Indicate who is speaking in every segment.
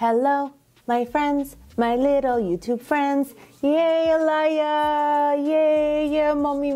Speaker 1: Hello, my friends, my little YouTube friends. Yay, Alaya! Yay, yeah, mommy.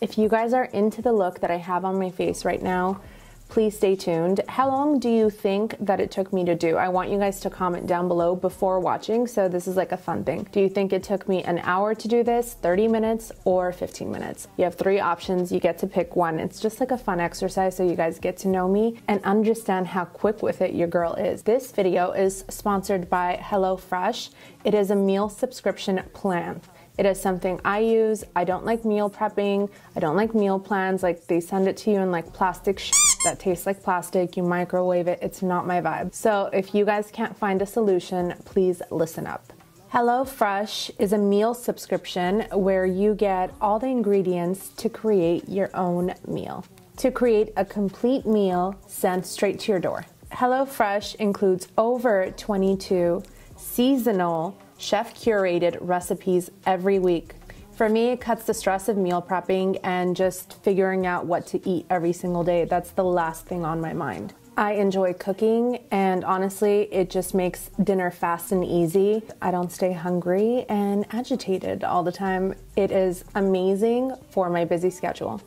Speaker 1: If you guys are into the look that I have on my face right now, please stay tuned. How long do you think that it took me to do? I want you guys to comment down below before watching, so this is like a fun thing. Do you think it took me an hour to do this, 30 minutes, or 15 minutes? You have three options, you get to pick one. It's just like a fun exercise so you guys get to know me and understand how quick with it your girl is. This video is sponsored by HelloFresh. It is a meal subscription plan. It is something I use. I don't like meal prepping. I don't like meal plans. Like they send it to you in like plastic that tastes like plastic. You microwave it. It's not my vibe. So if you guys can't find a solution, please listen up. HelloFresh is a meal subscription where you get all the ingredients to create your own meal. To create a complete meal sent straight to your door. HelloFresh includes over 22 seasonal chef curated recipes every week. For me, it cuts the stress of meal prepping and just figuring out what to eat every single day. That's the last thing on my mind. I enjoy cooking, and honestly, it just makes dinner fast and easy. I don't stay hungry and agitated all the time. It is amazing for my busy schedule.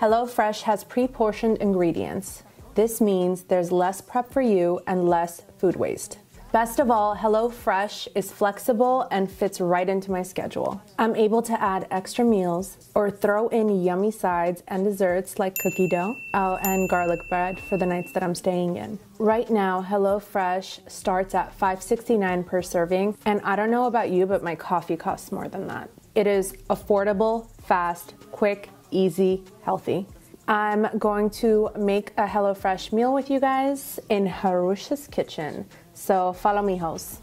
Speaker 1: HelloFresh has pre portioned ingredients. This means there's less prep for you and less food waste. Best of all, HelloFresh is flexible and fits right into my schedule. I'm able to add extra meals or throw in yummy sides and desserts like cookie dough oh, and garlic bread for the nights that I'm staying in. Right now, HelloFresh starts at $5.69 per serving, and I don't know about you, but my coffee costs more than that. It is affordable, fast, quick, easy, healthy. I'm going to make a HelloFresh meal with you guys in Harusha's kitchen. So follow me, house.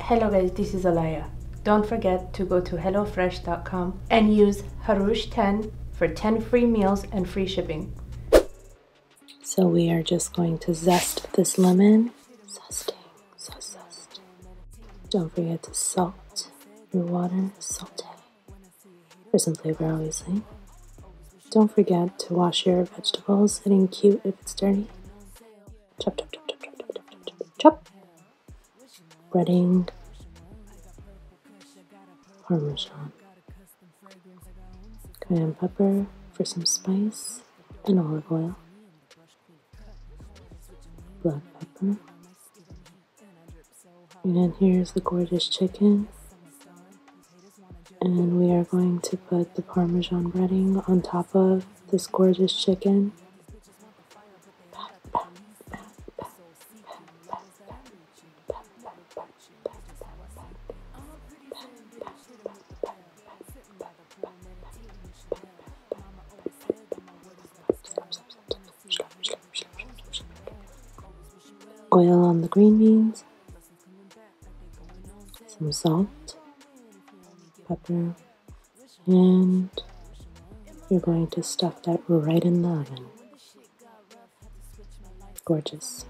Speaker 1: Hello guys, this is Alaya. Don't forget to go to HelloFresh.com and use HRUSH10 for 10 free meals and free shipping. So we are just going to zest this lemon. Zesting, so zest. Don't forget to salt your water, saute. For some flavor, obviously. Don't forget to wash your vegetables. It ain't cute if it's dirty. Chop, chop, chop chop, breading, parmesan, cayenne pepper for some spice, and olive oil, black pepper. And then here's the gorgeous chicken. And we are going to put the Parmesan breading on top of this gorgeous chicken. Oil on the green beans, some salt, pepper, and you're going to stuff that right in the oven. Gorgeous.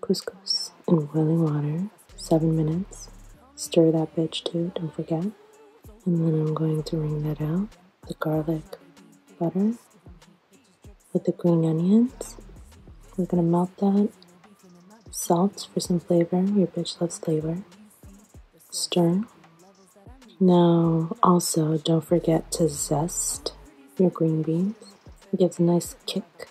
Speaker 1: Couscous in boiling water, seven minutes. Stir that bitch too, don't forget. And then I'm going to wring that out. The garlic butter with the green onions we're gonna melt that. Salt for some flavor. Your bitch loves flavor. Stir. Now, also, don't forget to zest your green beans. It gives a nice kick.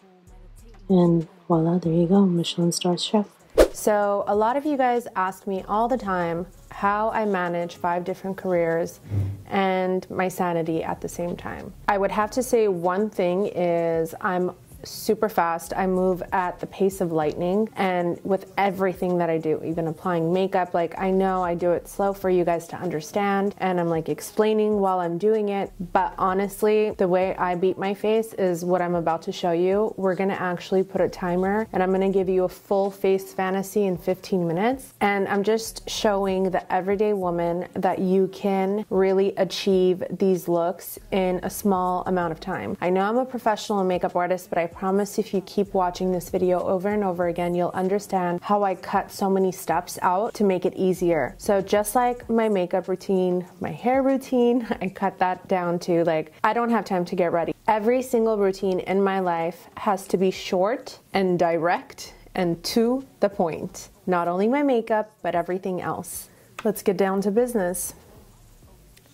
Speaker 1: And voila, there you go, Michelin star chef. So, a lot of you guys ask me all the time how I manage five different careers and my sanity at the same time. I would have to say one thing is I'm super fast. I move at the pace of lightning and with everything that I do, even applying makeup, like I know I do it slow for you guys to understand and I'm like explaining while I'm doing it. But honestly, the way I beat my face is what I'm about to show you. We're gonna actually put a timer and I'm gonna give you a full face fantasy in 15 minutes. And I'm just showing the everyday woman that you can really achieve these looks in a small amount of time. I know I'm a professional makeup artist, but I promise if you keep watching this video over and over again, you'll understand how I cut so many steps out to make it easier. So just like my makeup routine, my hair routine, I cut that down to like, I don't have time to get ready. Every single routine in my life has to be short and direct
Speaker 2: and to the point. Not only my makeup, but everything else. Let's get down to business.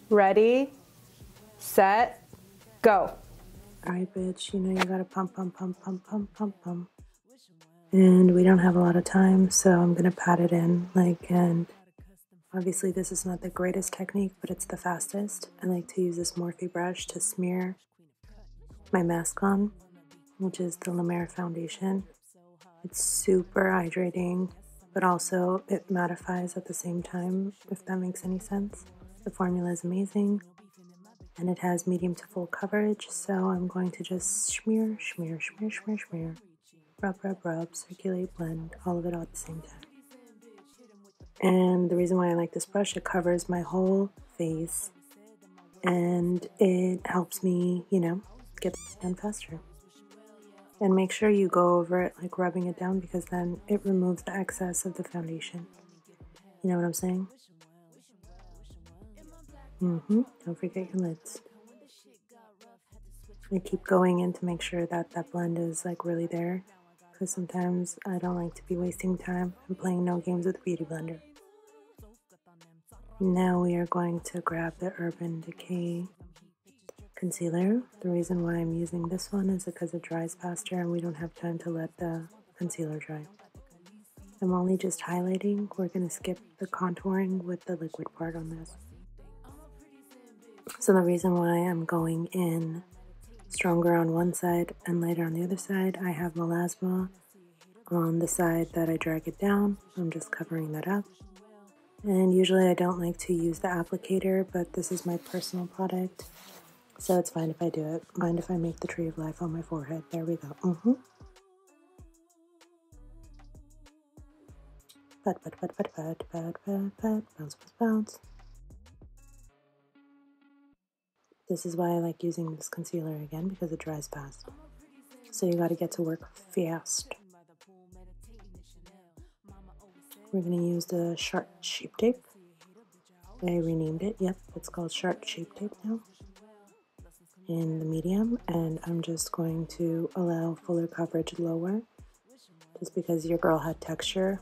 Speaker 2: Ready, set, go. All right, bitch, you know you gotta pump, pump, pump, pump, pump, pump, pump. And we don't have a lot of time, so I'm gonna pat it in, like, and obviously this is not the greatest technique, but it's the fastest. I like to use this Morphe brush to smear my mask on, which is the La Mer foundation. It's super hydrating, but also it mattifies at the same time, if that makes any sense. The formula is amazing and it has medium to full coverage, so I'm going to just smear, smear, smear, smear, smear, rub, rub, rub, circulate, blend, all of it all at the same time. And the reason why I like this brush, it covers my whole face and it helps me, you know, get done faster. And make sure you go over it like rubbing it down because then it removes the excess of the foundation. You know what I'm saying? Mm-hmm. Don't forget your lids. I keep going in to make sure that that blend is like really there because sometimes I don't like to be wasting time and playing no games with Beauty Blender. Now we are going to grab the Urban Decay concealer. The reason why I'm using this one is because it dries faster and we don't have time to let the concealer dry. I'm only just highlighting. We're going to skip the contouring with the liquid part on this. So the reason why I'm going in stronger on one side and lighter on the other side, I have melasma on the side that I drag it down. I'm just covering that up. And usually I don't like to use the applicator, but this is my personal product. So it's fine if I do it. Mind if I make the tree of life on my forehead? There we go. Mm-hmm. Pat, pat, pat, pat, pat, pat, pat, pat, bounce, bounce, bounce. This is why I like using this concealer again because it dries fast. So you gotta get to work fast. We're gonna use the Shark Shape Tape. I renamed it, yep, it's called Shark Shape Tape now in the medium and I'm just going to allow fuller coverage lower just because your girl had texture.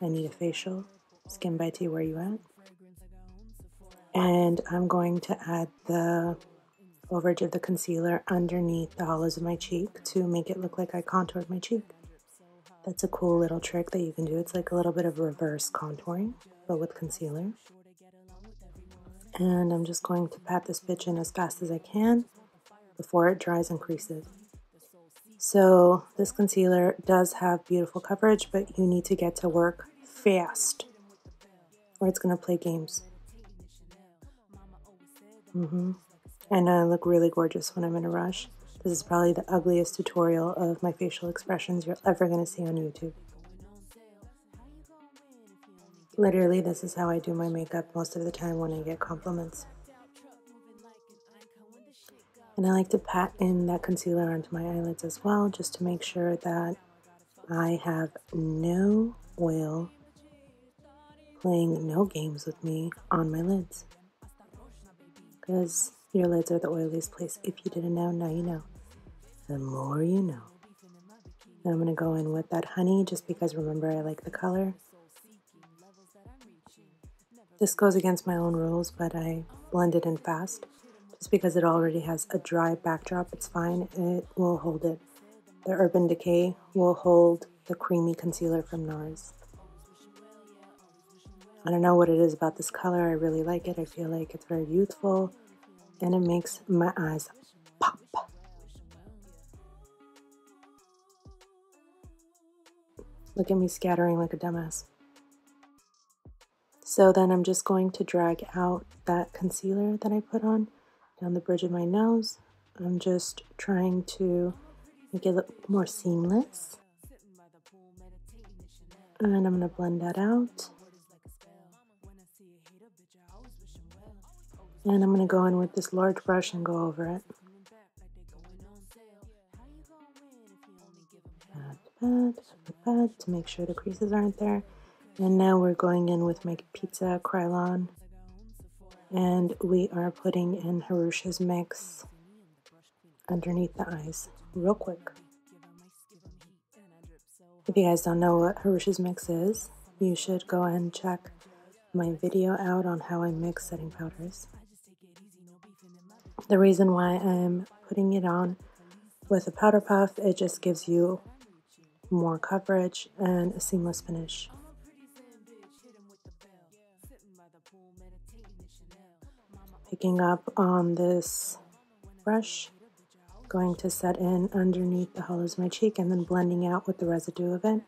Speaker 2: I need a facial. Skin by T, where you at? And I'm going to add the overage of the concealer underneath the hollows of my cheek to make it look like I contoured my cheek. That's a cool little trick that you can do. It's like a little bit of reverse contouring, but with concealer. And I'm just going to pat this bitch in as fast as I can before it dries and creases. So this concealer does have beautiful coverage, but you need to get to work fast or it's going to play games. Mm-hmm. And I look really gorgeous when I'm in a rush. This is probably the ugliest tutorial of my facial expressions you're ever going to see on YouTube. Literally, this is how I do my makeup most of the time when I get compliments. And I like to pat in that concealer onto my eyelids as well, just to make sure that I have no oil playing no games with me on my lids. Because your lids are the oiliest place. If you didn't know, now you know. The more you know. I'm going to go in with that honey just because remember I like the color. This goes against my own rules, but I blend it in fast. Just because it already has a dry backdrop, it's fine. It will hold it. The Urban Decay will hold the creamy concealer from NARS. I don't know what it is about this color. I really like it. I feel like it's very youthful and it makes my eyes pop. Look at me scattering like a dumbass. So then I'm just going to drag out that concealer that I put on down the bridge of my nose. I'm just trying to make it look more seamless. And I'm going to blend that out. And I'm going to go in with this large brush and go over it. To make sure the creases aren't there. And now we're going in with my pizza Kryolan and we are putting in Harusha's mix underneath the eyes real quick. If you guys don't know what Harusha's mix is, you should go and check my video out on how I mix setting powders. The reason why I'm putting it on with a powder puff, it just gives you more coverage and a seamless finish. Picking up on this brush, going to set in underneath the hollows of my cheek and then blending out with the residue of it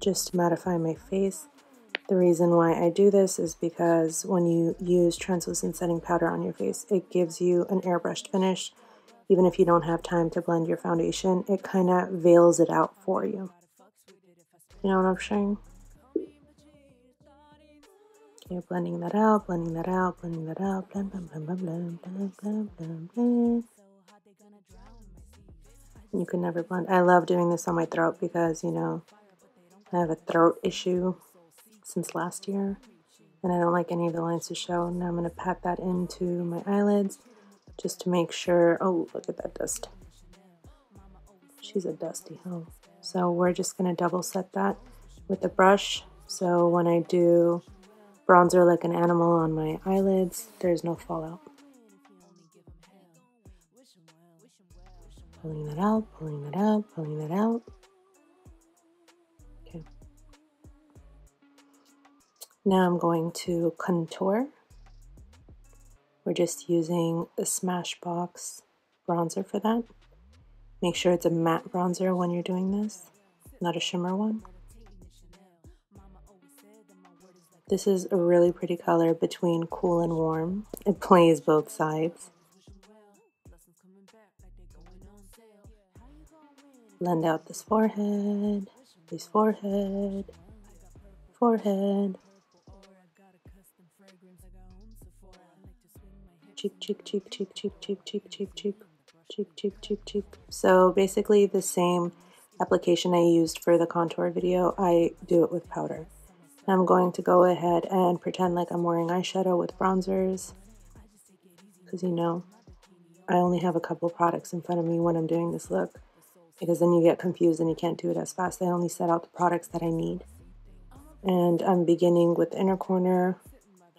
Speaker 2: just to mattify my face. The reason why I do this is because when you use translucent setting powder on your face, it gives you an airbrushed finish. Even if you don't have time to blend your foundation, it kind of veils it out for you. You know what I'm saying? Okay, blending that out, blending that out, blending that out, blend, blend, blend, blend, blend, blend, blend, blend, blend. You can never blend. I love doing this on my throat because, you know, I have a throat issue since last year and I don't like any of the lines to show. Now I'm going to pat that into my eyelids just to make sure. Oh, look at that dust. She's a dusty hoe. So we're just going to double set that with the brush. So when I do bronzer like an animal on my eyelids, there's no fallout. Pulling that out, pulling that out, pulling that out. Now I'm going to contour. We're just using a Smashbox bronzer for that. Make sure it's a matte bronzer when you're doing this, not a shimmer one. This is a really pretty color between cool and warm. It plays both sides. Blend out this forehead, this forehead, forehead. So basically the same application I used for the contour video, I do it with powder. I'm going to go ahead and pretend like I'm wearing eyeshadow with bronzers because you know I only have a couple products in front of me when I'm doing this look because then you get confused and you can't do it as fast. I only set out the products that I need. And I'm beginning with inner corner,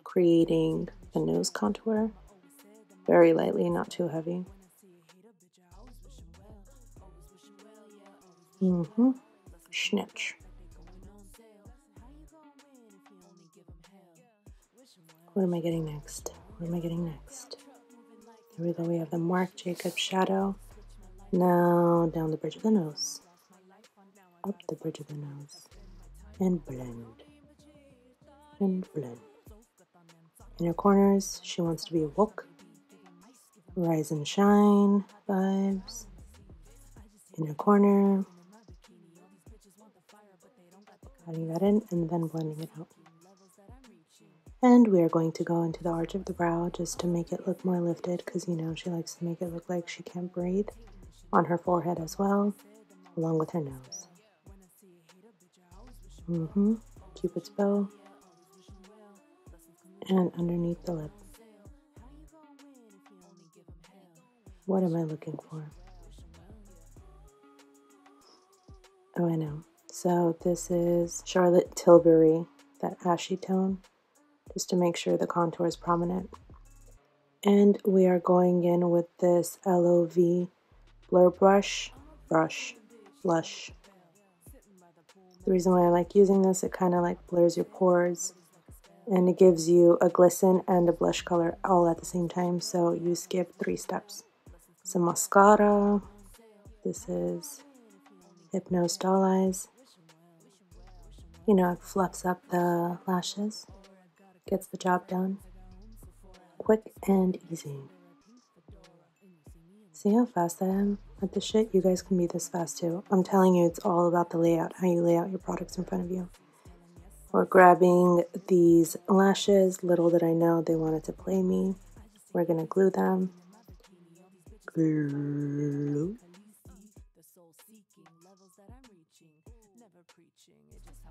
Speaker 2: creating the nose contour. Very lightly, not too heavy. Mm-hmm. Snitch. What am I getting next? What am I getting next? Here we go. We have the Marc Jacobs shadow. Now down the bridge of the nose. Up the bridge of the nose. And blend. And blend. Inner corners, she wants to be woke. Rise and Shine vibes. in Inner corner. Adding that in and then blending it out. And we are going to go into the arch of the brow just to make it look more lifted because you know she likes to make it look like she can't breathe on her forehead as well, along with her nose. Mm-hmm. Cupid's bow. And underneath the lip. What am I looking for? Oh, I know. So this is Charlotte Tilbury, that ashy tone, just to make sure the contour is prominent. And we are going in with this LOV Blur Brush, brush, blush. The reason why I like using this, it kind of like blurs your pores and it gives you a glisten and a blush color all at the same time. So you skip three steps some mascara. This is Hypnose Doll Eyes. You know, it fluffs up the lashes, gets the job done. Quick and easy. See how fast I am at this shit? You guys can be this fast too. I'm telling you, it's all about the layout, how you lay out your products in front of you. We're grabbing these lashes. Little did I know they wanted to play me. We're gonna glue them.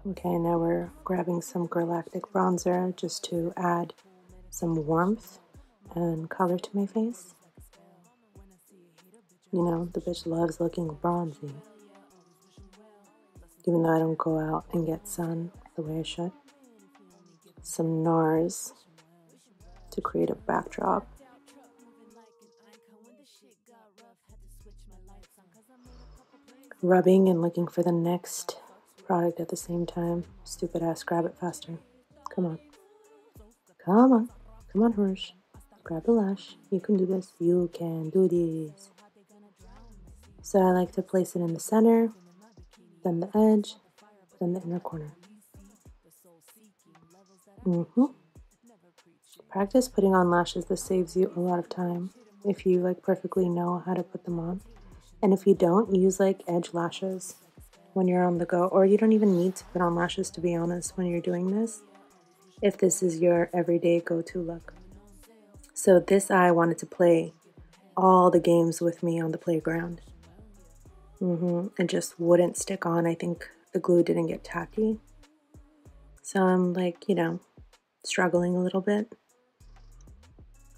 Speaker 2: Okay, now we're grabbing some Girlactik bronzer just to add some warmth and color to my face. You know, the bitch loves looking bronzy. even though I don't go out and get sun the way I should. Some NARS to create a backdrop. Rubbing and looking for the next product at the same time. Stupid ass, grab it faster. Come on. Come on. Come on, Hrush. Grab the lash. You can do this. You can do this. So I like to place it in the center, then the edge, then the inner corner. Mm-hmm. Practice putting on lashes. This saves you a lot of time if you like perfectly know how to put them on. And if you don't, use like edge lashes when you're on the go, or you don't even need to put on lashes to be honest when you're doing this, if this is your everyday go to look. So, this eye wanted to play all the games with me on the playground. Mm-hmm. And just wouldn't stick on. I think the glue didn't get tacky. So I'm like, you know, struggling a little bit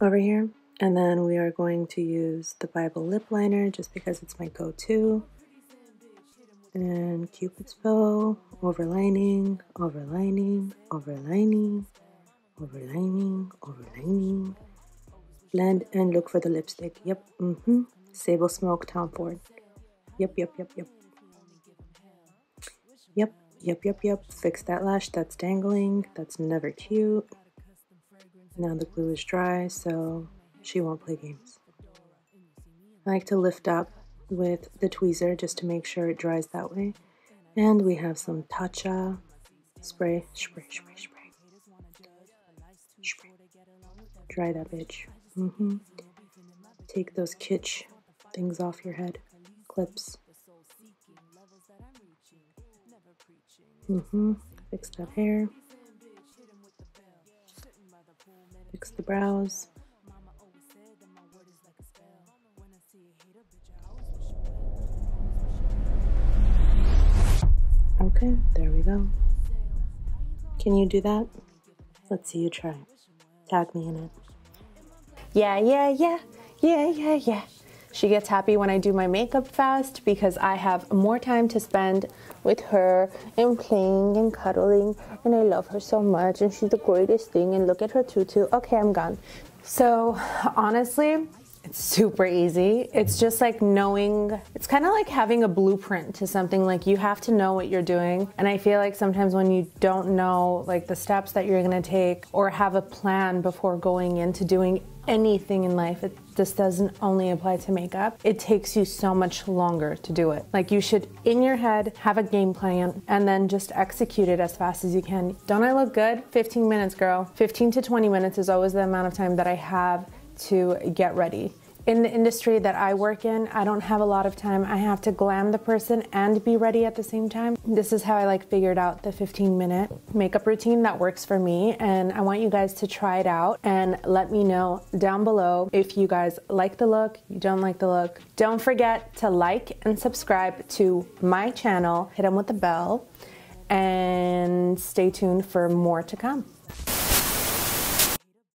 Speaker 2: over here. And then we are going to use the Bybel lip liner just because it's my go-to. And Cupid's bow, overlining, overlining, overlining, overlining, overlining. Blend and look for the lipstick. Yep, mm-hmm. Sable Smoke Tom Ford. Yep, yep, yep, yep. Yep, yep, yep, yep. Fix that lash that's dangling. That's never cute. Now the glue is dry, so she won't play games. I like to lift up with the tweezer just to make sure it dries that way. And we have some Tatcha spray, spray, spray, spray. Spray. Dry that bitch. Mm-hmm. Take those kitsch things off your head clips. Mm-hmm. Fix that hair. Fix the brows. Okay, there we go. Can you do that? Let's see you try. Tag me in it.
Speaker 1: Yeah, yeah, yeah, yeah, yeah, yeah. She gets happy when I do my makeup fast because I have more time to spend with her and playing and cuddling. And I love her so much. And she's the greatest thing. And look at her tutu. Okay, I'm gone. So, honestly, it's super easy. It's just like knowing, it's kind of like having a blueprint to something. Like you have to know what you're doing. And I feel like sometimes when you don't know like the steps that you're gonna take or have a plan before going into doing anything in life, it, this doesn't only apply to makeup. It takes you so much longer to do it. Like you should, in your head, have a game plan and then just execute it as fast as you can. Don't I look good? 15 minutes, girl. 15 to 20 minutes is always the amount of time that I have to get ready in the industry that I work in, I don't have a lot of time. I have to glam the person and be ready at the same time. This is how I like figured out the 15 minute makeup routine that works for me. And I want you guys to try it out and let me know down below if you guys like the look, you don't like the look. Don't forget to like and subscribe to my channel, hit them with the bell, and stay tuned for more to come.